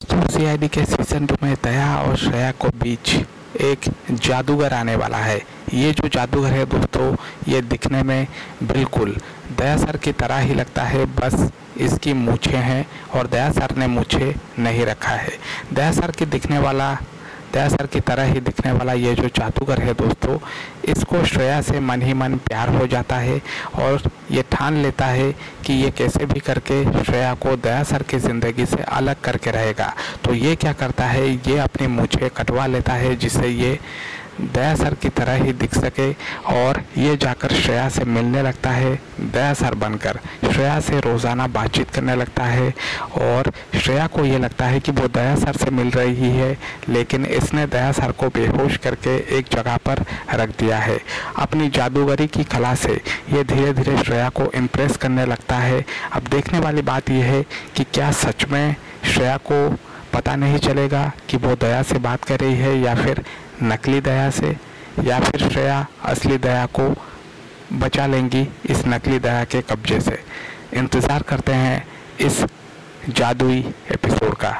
CID के season two में दया और श्रेया को बीच एक जादूगर आने वाला है। ये जो जादूगर है दोस्तों, ये दिखने में बिल्कुल दया सर की तरह ही लगता है। बस इसकी मूछें हैं और दया सर ने मूछे नहीं रखा है। दया सर के दिखने वाला दया सर की तरह ही दिखने वाला ये जो जादूगर है दोस्तों, इसको श्रेया से मन ही मन प्यार हो जाता है और ये ठान लेता है कि ये कैसे भी करके श्रेया को दया सर की ज़िंदगी से अलग करके रहेगा। तो ये क्या करता है? ये अपने मुँछे कटवा लेता है जिससे ये दया सर की तरह ही दिख सके और ये जाकर श्रेया से मिलने लगता है। दया सर बनकर श्रेया से रोज़ाना बातचीत करने लगता है और श्रेया को ये लगता है कि वो दया सर से मिल रही है, लेकिन इसने दया सर को बेहोश करके एक जगह पर रख दिया है। अपनी जादूगरी की कला से ये धीरे धीरे श्रेया को इम्प्रेस करने लगता है। अब देखने वाली बात यह है कि क्या सच में श्रेया को पता नहीं चलेगा कि वो दया से बात कर रही है या फिर नकली दया से या फिर श्रेया असली दया को बचा लेंगी इस नकली दया के कब्जे से। इंतज़ार करते हैं इस जादुई एपिसोड का।